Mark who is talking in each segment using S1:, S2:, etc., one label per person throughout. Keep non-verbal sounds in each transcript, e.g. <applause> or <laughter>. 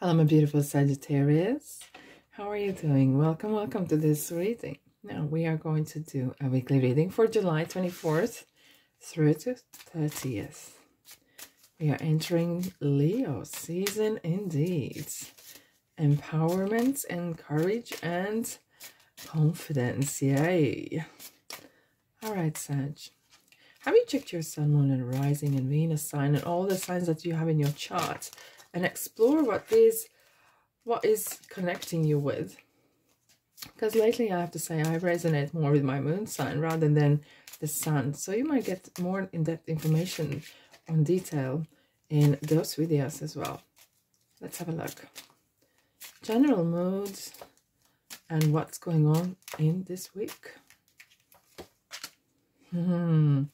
S1: Hello, my beautiful Sagittarius. How are you doing? Welcome, welcome to this reading. Now, we are going to do a weekly reading for July 24th through to 30th. We are entering Leo season indeed. Empowerment and courage and confidence. Yay. All right, Sag. Have you checked your sun, moon, and rising and Venus sign and all the signs that you have in your chart? And explore what is what is connecting you with. Because lately I have to say I resonate more with my moon sign rather than the sun. So you might get more in-depth information on detail in those videos as well. Let's have a look. General moods and what's going on in this week. Hmm.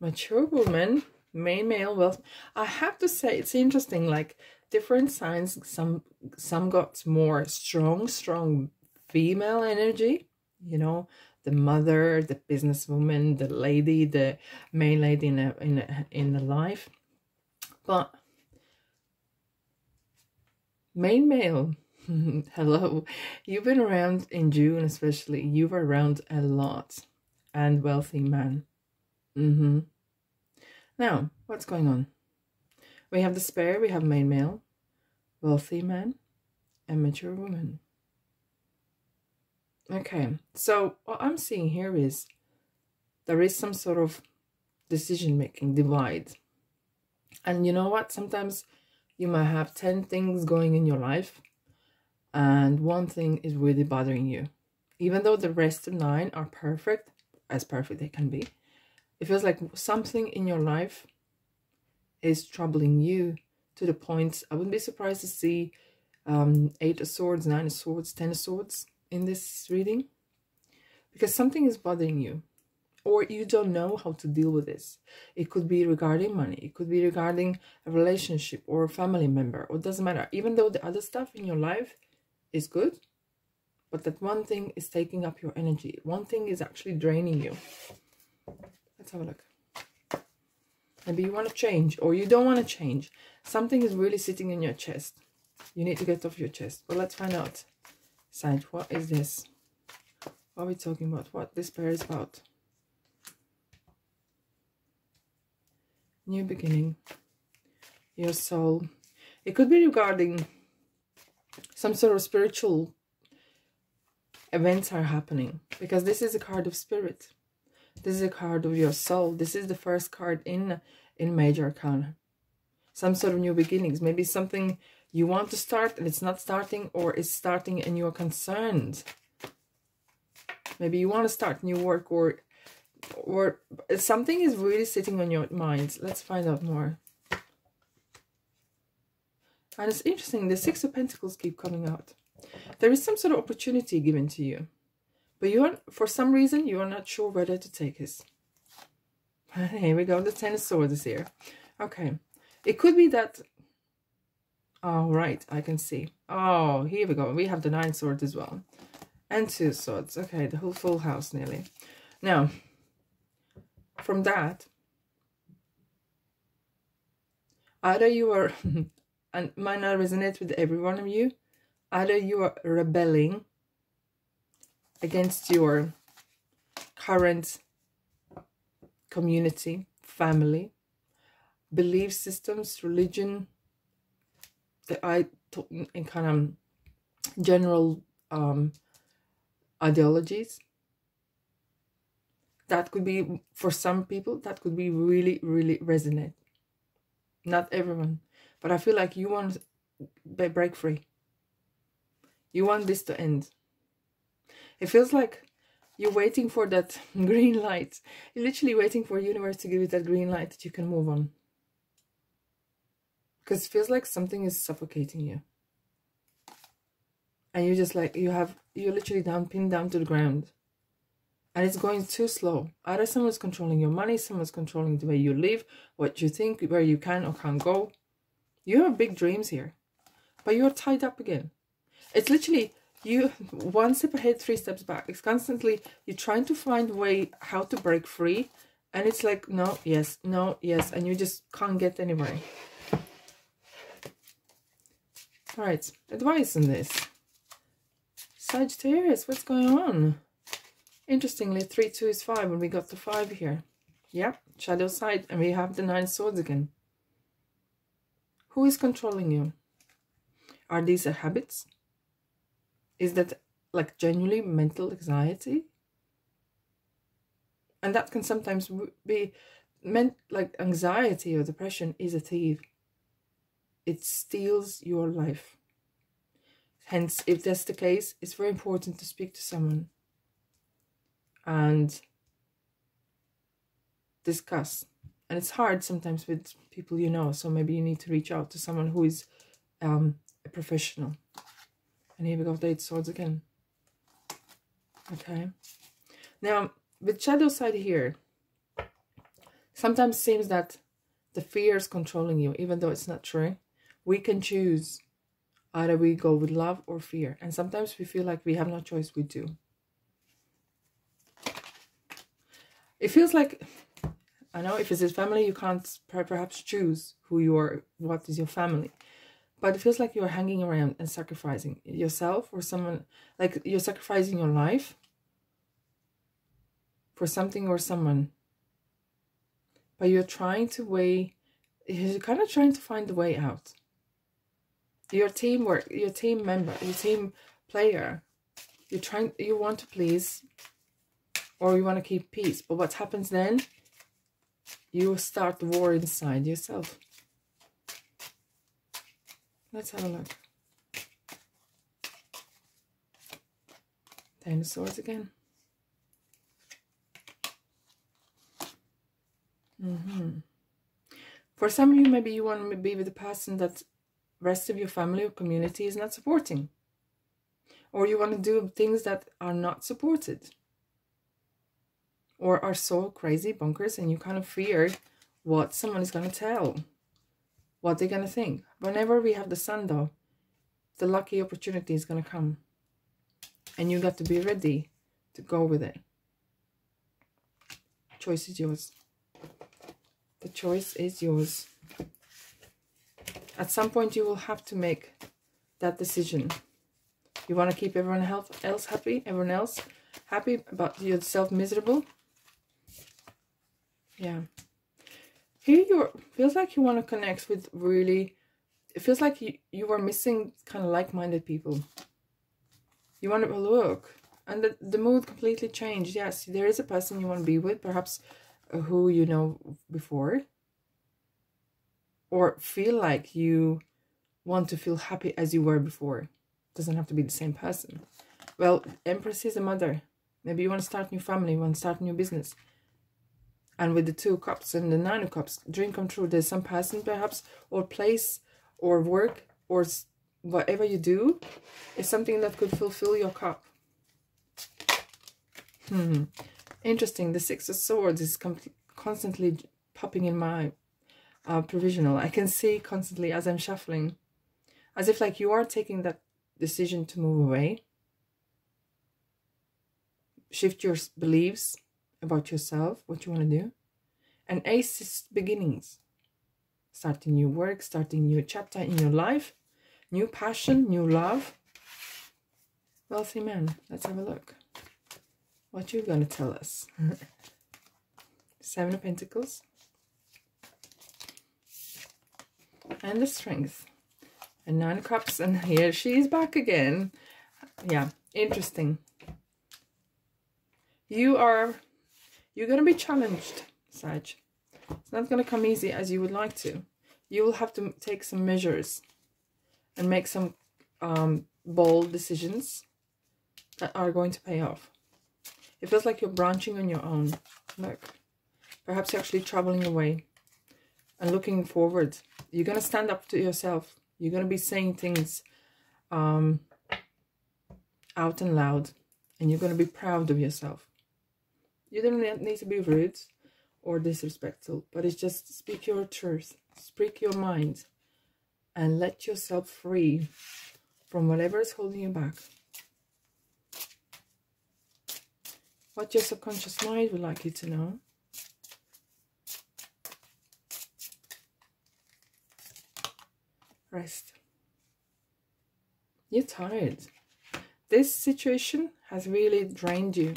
S1: Mature woman main male well i have to say it's interesting like different signs some some got more strong strong female energy you know the mother the businesswoman the lady the main lady in a, in a, in the life. But main male <laughs> hello you've been around in june especially you were around a lot and wealthy man. Mm-hmm now, what's going on? We have the spare, we have main male, wealthy man, and mature woman. Okay, so what I'm seeing here is there is some sort of decision making divide. And you know what? Sometimes you might have 10 things going in your life, and one thing is really bothering you. Even though the rest of nine are perfect, as perfect they can be, it feels like something in your life is troubling you to the point I wouldn't be surprised to see um, eight of swords, nine of swords, ten of swords in this reading because something is bothering you or you don't know how to deal with this. It could be regarding money, it could be regarding a relationship or a family member, or it doesn't matter. Even though the other stuff in your life is good, but that one thing is taking up your energy, one thing is actually draining you. Let's have a look. Maybe you want to change or you don't want to change. Something is really sitting in your chest. You need to get off your chest. But let's find out. Sage, what is this? What are we talking about? What this pair is about? New beginning. Your soul. It could be regarding some sort of spiritual events are happening. Because this is a card of spirit. This is a card of your soul. This is the first card in in Major Arcana. Some sort of new beginnings. Maybe something you want to start and it's not starting or it's starting and you're concerned. Maybe you want to start new work or or something is really sitting on your mind. Let's find out more. And it's interesting, the Six of Pentacles keep coming out. There is some sort of opportunity given to you. But you are, for some reason, you are not sure whether to take this. <laughs> Here we go. The Ten of Swords is here. Okay. It could be that... Oh, right. I can see. Oh, here we go. We have the Nine Swords as well. And Two Swords. Okay, the whole full house nearly. Now, from that, either you are... <laughs> and might not resonate with every one of you. Either you are rebelling against your current community, family, belief systems, religion, the I in kind of general um, ideologies. That could be for some people. That could be really, really resonate. Not everyone, but I feel like you want to break free. You want this to end. It feels like you're waiting for that <laughs> green light. You're literally waiting for universe to give you that green light that you can move on. Because it feels like something is suffocating you. And you're just like, you have, you're literally down, pinned down to the ground. And it's going too slow. Either someone's controlling your money, someone's controlling the way you live, what you think, where you can or can't go. You have big dreams here. But you're tied up again. It's literally you one step ahead three steps back it's constantly you're trying to find way how to break free and it's like no yes no yes and you just can't get anywhere All right, advice on this. Sagittarius, what's going on? Interestingly, 3, 2 is 5, and we got the 5 here. Yeah, shadow side, and we have the 9 swords again. Who is controlling you? Are these habits? Is that like genuinely mental anxiety? And that can sometimes be meant like anxiety or depression is a thief. It steals your life. Hence, if that's the case, it's very important to speak to someone and discuss. And it's hard sometimes with people you know, so maybe you need to reach out to someone who is um, a professional. And here we go, eight swords again. Okay. Now, with shadow side here, sometimes seems that the fear is controlling you, even though it's not true. We can choose either we go with love or fear. And sometimes we feel like we have no choice, we do. It feels like, I know if it's a family, you can't perhaps choose who you are, what is your family. But it feels like you're hanging around and sacrificing yourself or someone, like you're sacrificing your life for something or someone. But you're trying to weigh, you're kind of trying to find the way out. Your teamwork, your team member, your team player, you're trying, you want to please or you want to keep peace. But what happens then? You start the war inside yourself. Let's have a look. Swords again. Mm -hmm. For some of you, maybe you want to be with a person that rest of your family or community is not supporting. Or you want to do things that are not supported. Or are so crazy bonkers and you kind of fear what someone is going to tell. What they're going to think. Whenever we have the sun though, the lucky opportunity is going to come. And you got to be ready to go with it. Choice is yours. The choice is yours. At some point, you will have to make that decision. You want to keep everyone else happy, everyone else happy, but yourself miserable. Yeah. Here you feels like you want to connect with really, it feels like you, you are missing kind of like-minded people. You want to look, and the, the mood completely changed. Yes, there is a person you want to be with, perhaps uh, who you know before or feel like you want to feel happy as you were before. Doesn't have to be the same person. Well, Empress is a mother. Maybe you want to start new family, you want to start new business. And with the two cups and the nine of cups, dream come true. There's some person perhaps, or place, or work, or whatever you do, is something that could fulfill your cup. Hmm. Interesting. The Six of Swords is constantly popping in my uh, provisional. I can see constantly as I'm shuffling, as if like you are taking that decision to move away, shift your beliefs about yourself, what you want to do. And ace is beginnings, starting new work, starting new chapter in your life, new passion, new love. Wealthy man, let's have a look. What you're gonna tell us? <laughs> Seven of Pentacles. and the strength and nine of cups and here she's back again yeah interesting you are you're going to be challenged Sag it's not going to come easy as you would like to you will have to take some measures and make some um, bold decisions that are going to pay off it feels like you're branching on your own look perhaps you're actually traveling away and looking forward. You're going to stand up to yourself. You're going to be saying things um, out and loud. And you're going to be proud of yourself. You don't need to be rude or disrespectful. But it's just speak your truth. Speak your mind. And let yourself free from whatever is holding you back. What your subconscious mind would like you to know rest. You're tired. This situation has really drained you.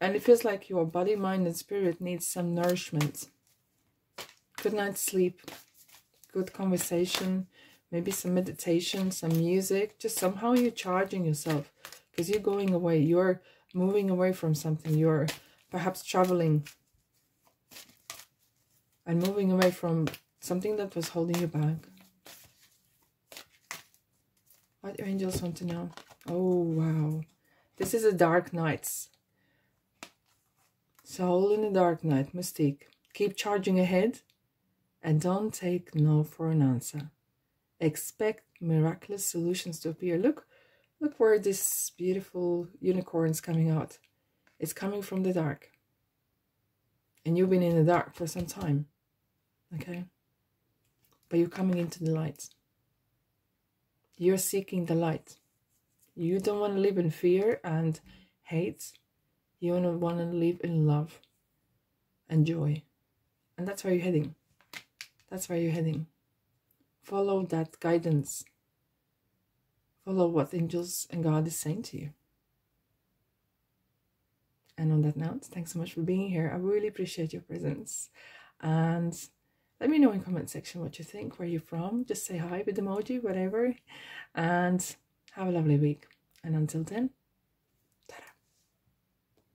S1: And it feels like your body, mind, and spirit needs some nourishment. Good night's sleep, good conversation, maybe some meditation, some music. Just somehow you're charging yourself because you're going away. You're moving away from something. You're perhaps traveling and moving away from something that was holding you back. What angels want to know? Oh, wow. This is a dark night. Soul in the dark night, mystique. Keep charging ahead and don't take no for an answer. Expect miraculous solutions to appear. Look, look where this beautiful unicorn is coming out. It's coming from the dark. And you've been in the dark for some time. Okay? But you're coming into the light. You're seeking the light. You don't want to live in fear and hate. You want to live in love and joy. And that's where you're heading. That's where you're heading. Follow that guidance. Follow what angels and God is saying to you. And on that note, thanks so much for being here. I really appreciate your presence. And let me know in comment section what you think, where you're from. Just say hi with emoji, whatever. And have a lovely week. And until then,